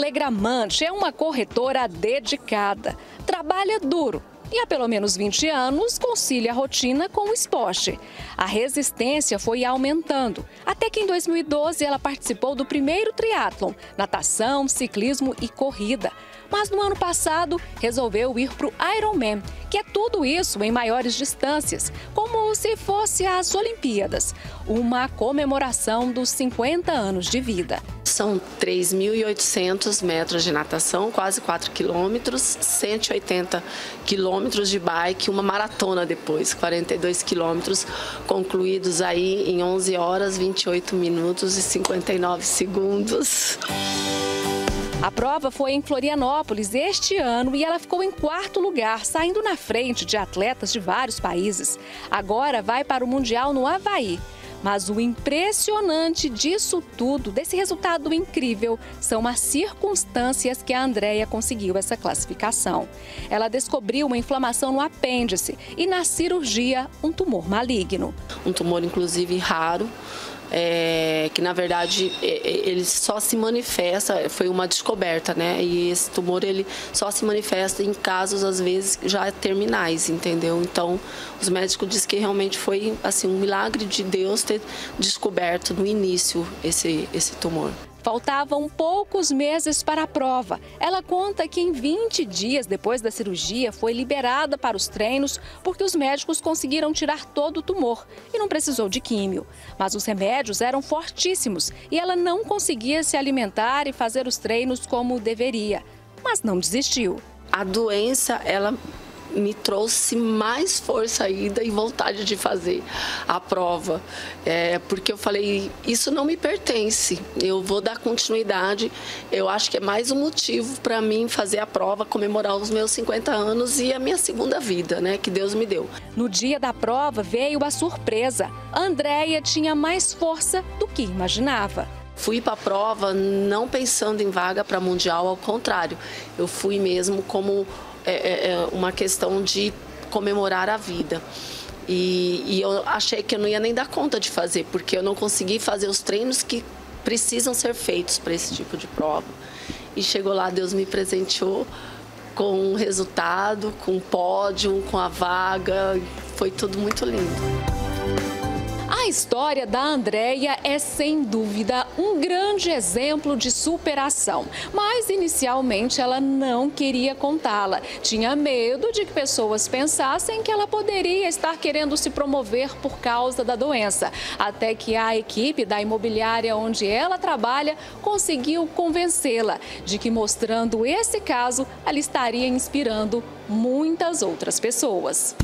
Alegramante é uma corretora dedicada. Trabalha duro e há pelo menos 20 anos concilia a rotina com o esporte. A resistência foi aumentando, até que em 2012 ela participou do primeiro triatlon, natação, ciclismo e corrida. Mas no ano passado resolveu ir para o Ironman, que é tudo isso em maiores distâncias, como se fosse as Olimpíadas, uma comemoração dos 50 anos de vida. São 3.800 metros de natação, quase 4 quilômetros, 180 quilômetros de bike, uma maratona depois, 42 quilômetros, concluídos aí em 11 horas, 28 minutos e 59 segundos. A prova foi em Florianópolis este ano e ela ficou em quarto lugar, saindo na frente de atletas de vários países. Agora vai para o Mundial no Havaí. Mas o impressionante disso tudo, desse resultado incrível, são as circunstâncias que a Andrea conseguiu essa classificação. Ela descobriu uma inflamação no apêndice e na cirurgia um tumor maligno. Um tumor inclusive raro, é, que na verdade ele só se manifesta, foi uma descoberta, né? E esse tumor ele só se manifesta em casos às vezes já terminais, entendeu? Então, os médicos dizem que realmente foi assim um milagre de Deus ter descoberto no início esse esse tumor. Faltavam poucos meses para a prova. Ela conta que em 20 dias depois da cirurgia foi liberada para os treinos porque os médicos conseguiram tirar todo o tumor e não precisou de químio. Mas os remédios eram fortíssimos e ela não conseguia se alimentar e fazer os treinos como deveria. Mas não desistiu. A doença, ela me trouxe mais força ainda e vontade de fazer a prova. É, porque eu falei, isso não me pertence, eu vou dar continuidade. Eu acho que é mais um motivo para mim fazer a prova, comemorar os meus 50 anos e a minha segunda vida, né, que Deus me deu. No dia da prova veio a surpresa. A Andrea tinha mais força do que imaginava. Fui para a prova não pensando em vaga para mundial, ao contrário, eu fui mesmo como é, é, é uma questão de comemorar a vida. E, e, eu achei que eu não ia nem dar conta de fazer, porque eu não consegui fazer os treinos que precisam ser feitos para esse tipo de prova. E chegou lá, Deus me presenteou com um resultado, com um pódio, com a vaga. Foi tudo muito lindo. História da Andrea é sem dúvida um grande exemplo de superação, mas inicialmente ela não queria contá-la. Tinha medo de que pessoas pensassem que ela poderia estar querendo se promover por causa da doença, até que a equipe da imobiliária onde ela trabalha conseguiu convencê-la de que mostrando esse caso, ela estaria inspirando muitas outras pessoas.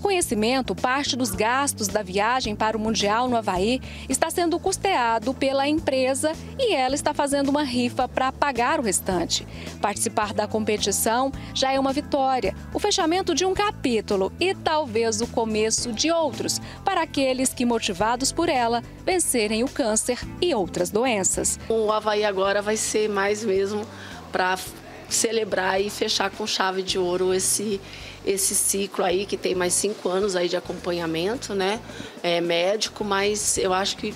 Reconhecimento, parte dos gastos da viagem para o Mundial no Havaí está sendo custeado pela empresa e ela está fazendo uma rifa para pagar o restante. Participar da competição já é uma vitória, o fechamento de um capítulo e talvez o começo de outros para aqueles que, motivados por ela, vencerem o câncer e outras doenças. O Havaí agora vai ser mais mesmo para celebrar e fechar com chave de ouro esse esse ciclo aí que tem mais cinco anos aí de acompanhamento, né, é, médico, mas eu acho que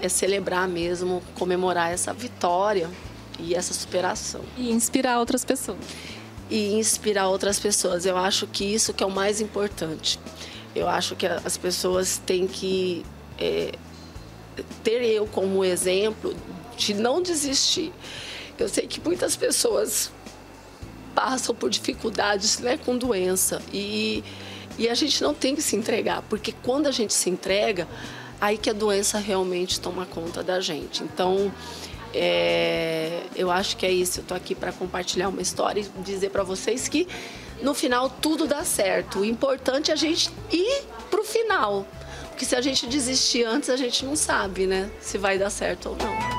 é celebrar mesmo, comemorar essa vitória e essa superação. E inspirar outras pessoas. E inspirar outras pessoas. Eu acho que isso que é o mais importante. Eu acho que as pessoas têm que é, ter eu como exemplo de não desistir. Eu sei que muitas pessoas passam por dificuldades né, com doença e, e a gente não tem que se entregar, porque quando a gente se entrega, aí que a doença realmente toma conta da gente. Então, é, eu acho que é isso. Eu estou aqui para compartilhar uma história e dizer para vocês que no final tudo dá certo. O importante é a gente ir para o final. Porque se a gente desistir antes, a gente não sabe, né? Se vai dar certo ou não.